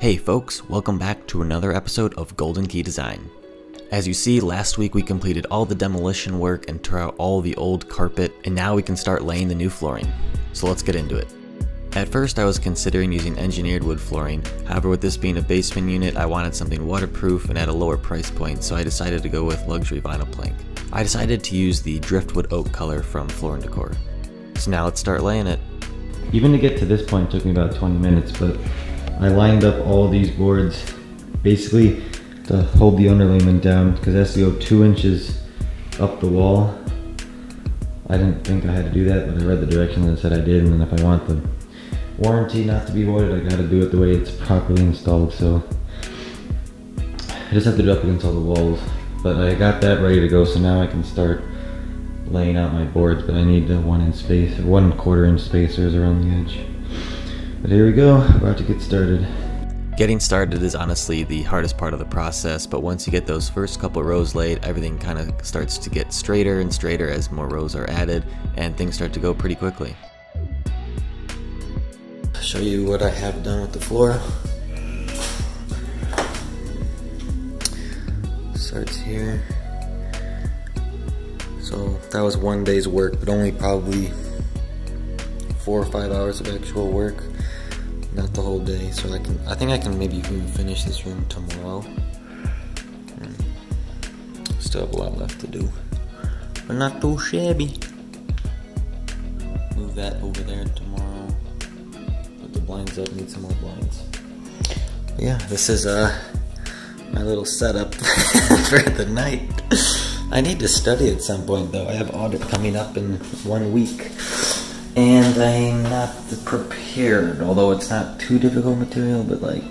Hey folks, welcome back to another episode of Golden Key Design. As you see, last week we completed all the demolition work and tore out all the old carpet, and now we can start laying the new flooring. So let's get into it. At first I was considering using engineered wood flooring, however with this being a basement unit I wanted something waterproof and at a lower price point so I decided to go with luxury vinyl plank. I decided to use the driftwood oak color from Floor & Decor. So now let's start laying it. Even to get to this point took me about 20 minutes, but I lined up all these boards basically to hold the underlayment down because it has to go two inches up the wall. I didn't think I had to do that, but I read the directions and said I did, and then if I want the warranty not to be voided, I gotta do it the way it's properly installed, so I just have to do it up against all the walls. But I got that ready to go, so now I can start laying out my boards, but I need the one inch space, one quarter inch spacers around the edge. But here we go, about to get started. Getting started is honestly the hardest part of the process, but once you get those first couple rows laid, everything kind of starts to get straighter and straighter as more rows are added, and things start to go pretty quickly. I'll Show you what I have done with the floor. Starts here. So that was one day's work, but only probably four or five hours of actual work not the whole day. So I can, I think I can maybe even finish this room tomorrow. Hmm. Still have a lot left to do, but not too shabby. Move that over there tomorrow. Put the blinds up. Need some more blinds. But yeah, this is uh my little setup for the night. I need to study at some point though. I have audit coming up in one week and I'm not prepared, although it's not too difficult material, but like,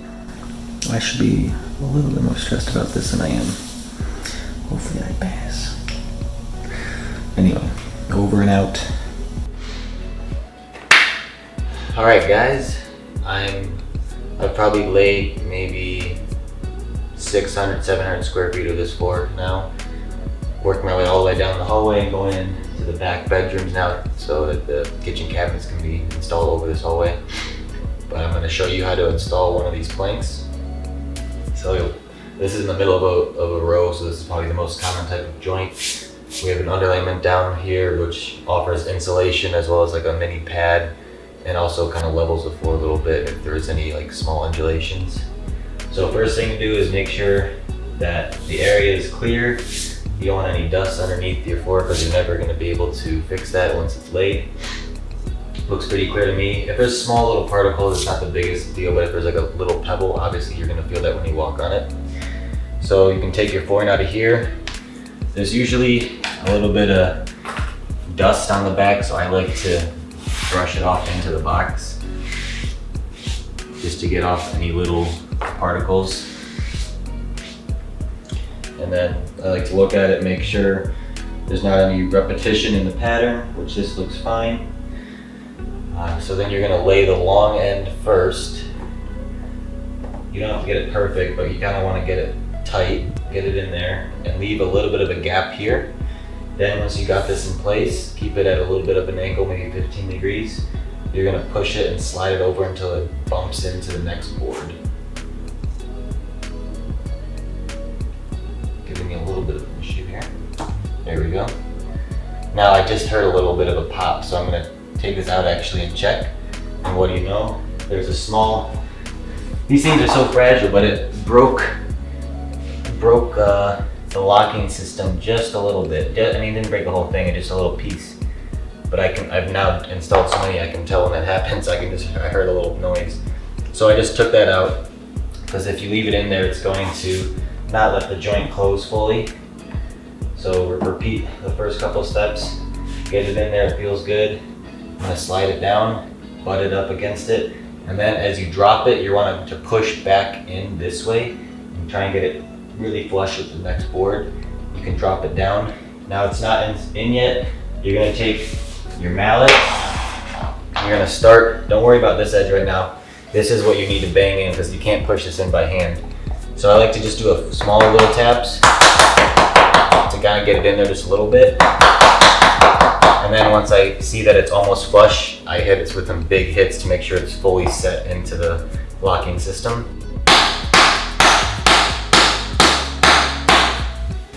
I should be a little bit more stressed about this than I am. Hopefully I pass. Anyway, over and out. Alright guys, I'm, I've probably laid maybe 600, 700 square feet of this floor now. Working my way all way down the hallway and going in to the back bedrooms now so that the kitchen cabinets can be installed over this hallway. But I'm going to show you how to install one of these planks. So this is in the middle of a, of a row, so this is probably the most common type of joint. We have an underlayment down here which offers insulation as well as like a mini pad and also kind of levels the floor a little bit if there's any like small undulations. So first thing to do is make sure that the area is clear you don't want any dust underneath your floor because you're never going to be able to fix that once it's laid. Looks pretty clear to me. If there's small little particles, it's not the biggest deal, but if there's like a little pebble, obviously you're going to feel that when you walk on it. So you can take your flooring out of here. There's usually a little bit of dust on the back, so I like to brush it off into the box just to get off any little particles. And then I like to look at it, make sure there's not any repetition in the pattern, which this looks fine. Uh, so then you're gonna lay the long end first. You don't have to get it perfect, but you kinda wanna get it tight, get it in there, and leave a little bit of a gap here. Then once you got this in place, keep it at a little bit of an angle, maybe 15 degrees. You're gonna push it and slide it over until it bumps into the next board. There we go. Now I just heard a little bit of a pop, so I'm gonna take this out actually and check. And what do you know? There's a small, these things are so fragile, but it broke, broke uh, the locking system just a little bit. I mean, it didn't break the whole thing, just a little piece. But I can, I've now installed so many, I can tell when that happens. I can just, I heard a little noise. So I just took that out because if you leave it in there, it's going to not let the joint close fully so repeat the first couple steps, get it in there, it feels good. I'm gonna slide it down, butt it up against it, and then as you drop it, you want to push back in this way and try and get it really flush with the next board. You can drop it down. Now it's not in, in yet. You're gonna take your mallet, you're gonna start, don't worry about this edge right now. This is what you need to bang in because you can't push this in by hand. So I like to just do a small little taps kind of get it in there just a little bit. And then once I see that it's almost flush, I hit it with some big hits to make sure it's fully set into the locking system.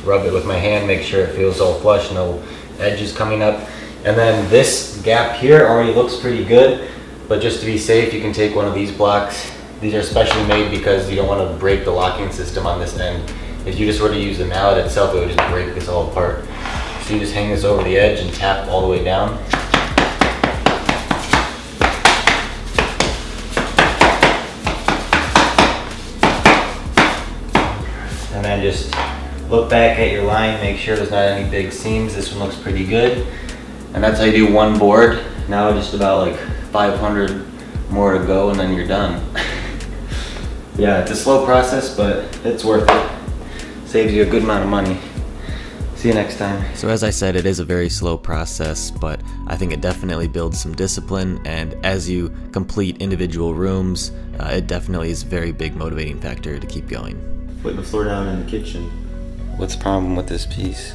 Rub it with my hand, make sure it feels all flush, no edges coming up. And then this gap here already looks pretty good, but just to be safe, you can take one of these blocks. These are specially made because you don't want to break the locking system on this end. If you just were to use the mallet itself, it would just break this all apart. So you just hang this over the edge and tap all the way down. And then just look back at your line, make sure there's not any big seams. This one looks pretty good. And that's how you do one board. Now just about like 500 more to go and then you're done. yeah, it's a slow process, but it's worth it. Saves you a good amount of money. See you next time. So as I said, it is a very slow process, but I think it definitely builds some discipline, and as you complete individual rooms, uh, it definitely is a very big motivating factor to keep going. Putting the floor down in the kitchen. What's the problem with this piece?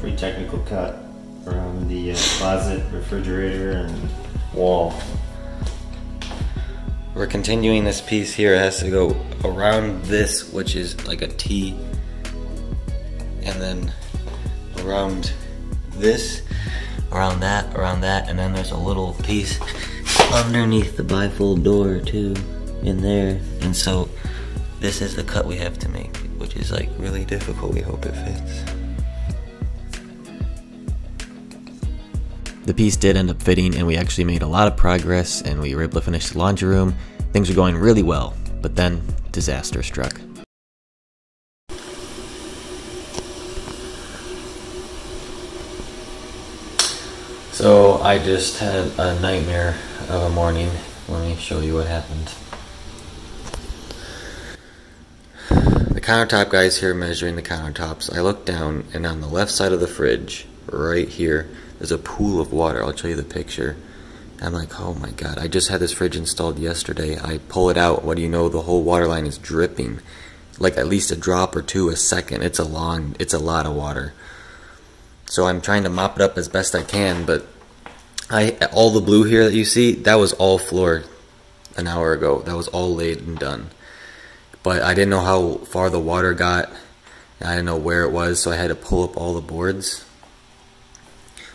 Pretty technical cut around the uh, closet, refrigerator, and wall. We're continuing this piece here. It has to go around this, which is like a T, and then around this, around that, around that, and then there's a little piece underneath the bifold door too, in there. And so this is the cut we have to make, which is like really difficult. We hope it fits. The piece did end up fitting, and we actually made a lot of progress, and we were able to finish the laundry room. Things were going really well, but then disaster struck. So I just had a nightmare of a morning. Let me show you what happened. The countertop guy's here measuring the countertops. I look down and on the left side of the fridge, right here, there's a pool of water. I'll show you the picture. I'm like, oh my god, I just had this fridge installed yesterday. I pull it out. What do you know? The whole water line is dripping. Like at least a drop or two a second. It's a long, it's a lot of water. So I'm trying to mop it up as best I can, but I all the blue here that you see, that was all floor an hour ago. That was all laid and done. But I didn't know how far the water got. I didn't know where it was, so I had to pull up all the boards.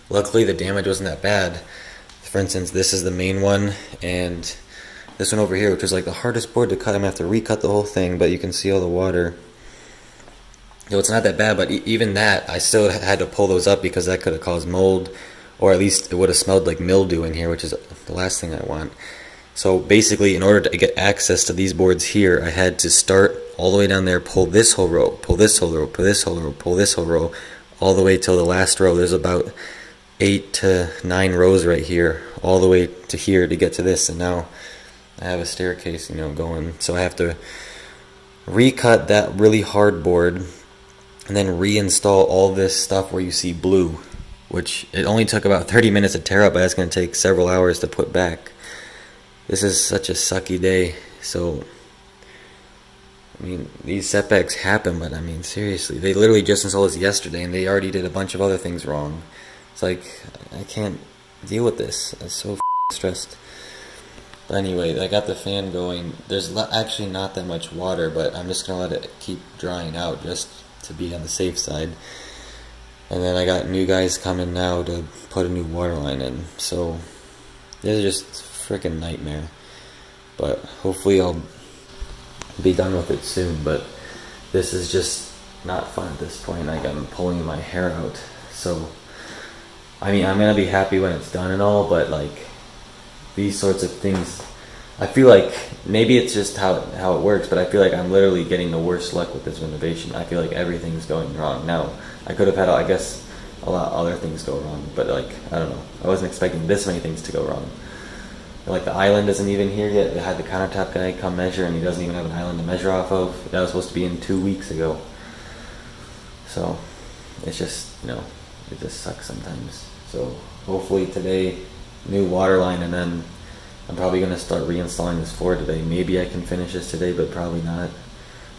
Luckily, the damage wasn't that bad. For instance, this is the main one, and this one over here, which was like the hardest board to cut. I'm gonna have to recut the whole thing, but you can see all the water. You know, it's not that bad, but even that, I still had to pull those up because that could have caused mold, or at least it would have smelled like mildew in here, which is the last thing I want. So basically, in order to get access to these boards here, I had to start all the way down there, pull this whole row, pull this whole row, pull this whole row, pull this whole row, all the way till the last row. There's about eight to nine rows right here, all the way to here to get to this. And now I have a staircase, you know, going. So I have to recut that really hard board and then reinstall all this stuff where you see blue, which it only took about 30 minutes to tear up, but that's going to take several hours to put back. This is such a sucky day, so I mean, these setbacks happen, but I mean, seriously, they literally just installed this yesterday, and they already did a bunch of other things wrong. It's like, I can't deal with this. I'm so stressed. But anyway, I got the fan going. There's actually not that much water, but I'm just gonna let it keep drying out just to be on the safe side. And then I got new guys coming now to put a new water line in. So, this is just freaking nightmare. But hopefully I'll be done with it soon, but this is just not fun at this point. Like I'm pulling my hair out. So I mean I'm gonna be happy when it's done and all, but like these sorts of things I feel like maybe it's just how how it works, but I feel like I'm literally getting the worst luck with this renovation. I feel like everything's going wrong. Now, I could have had, I guess, a lot other things go wrong, but like, I don't know. I wasn't expecting this many things to go wrong. Like the island isn't even here yet. They had the countertop guy come measure, and he doesn't even have an island to measure off of. That was supposed to be in two weeks ago. So it's just you know it just sucks sometimes. So hopefully today, new water line, and then I'm probably gonna start reinstalling this floor today. Maybe I can finish this today, but probably not.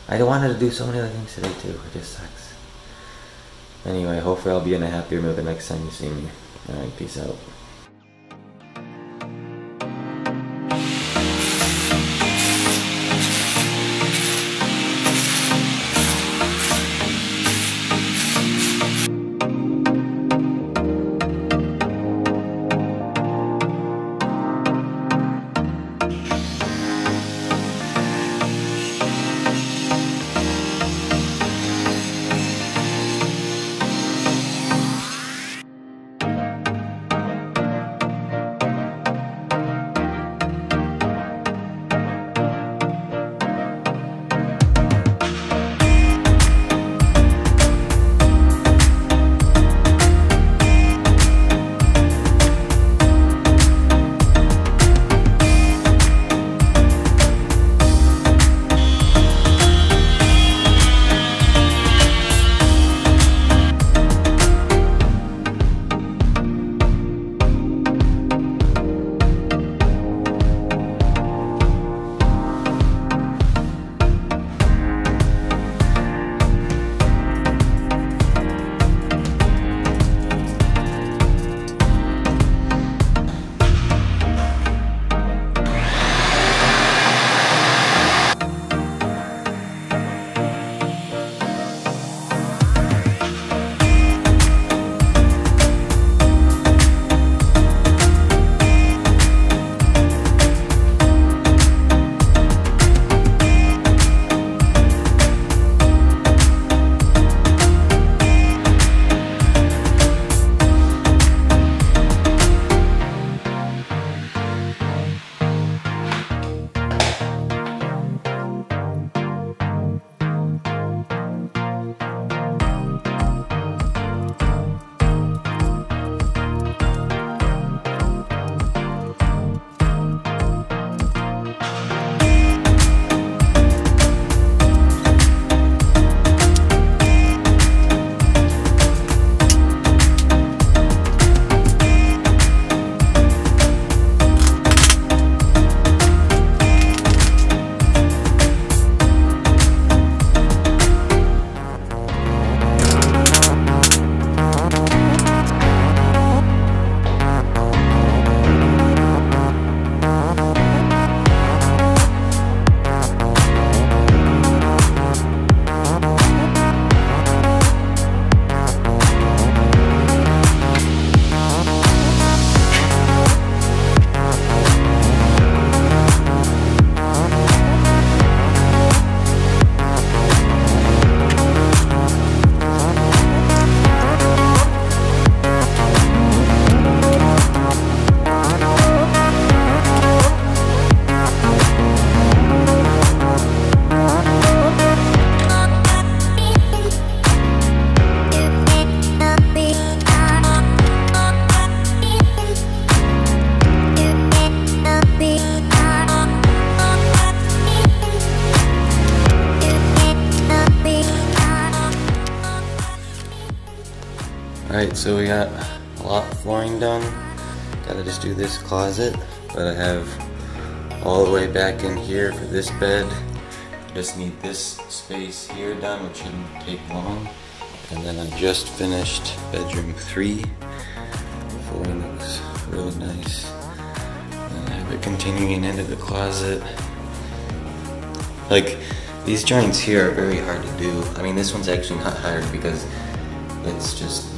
I don't wanted to do so many other things today too. It just sucks. Anyway, hopefully I'll be in a happier mood the next time you see me. Alright, peace out. Alright, so we got a lot of flooring done. Gotta just do this closet, but I have all the way back in here for this bed. Just need this space here done, which shouldn't take long. And then I just finished bedroom three. Flooring looks really nice. And I have it continuing into the closet. Like, these joints here are very hard to do. I mean, this one's actually not hard because it's just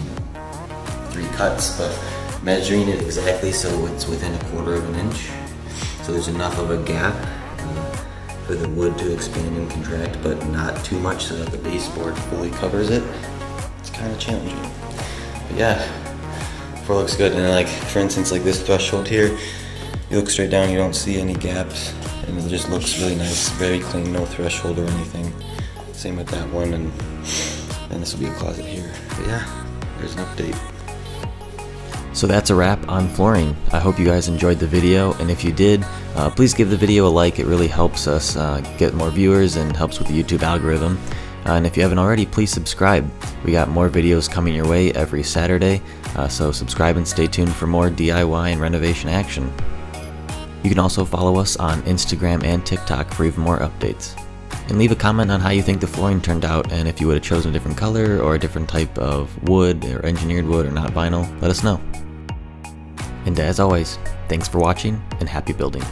three cuts, but measuring it exactly so it's within a quarter of an inch. So there's enough of a gap uh, for the wood to expand and contract, but not too much so that the baseboard fully covers it. It's kind of challenging. But yeah, floor looks good. And like, for instance, like this threshold here, you look straight down, you don't see any gaps, and it just looks really nice, very clean, no threshold or anything. Same with that one, and then this will be a closet here. But yeah, there's an update. So that's a wrap on flooring. I hope you guys enjoyed the video, and if you did, uh, please give the video a like. It really helps us uh, get more viewers and helps with the YouTube algorithm. Uh, and if you haven't already, please subscribe. We got more videos coming your way every Saturday, uh, so subscribe and stay tuned for more DIY and renovation action. You can also follow us on Instagram and TikTok for even more updates. And leave a comment on how you think the flooring turned out and if you would have chosen a different color or a different type of wood or engineered wood or not vinyl, let us know. And as always, thanks for watching and happy building.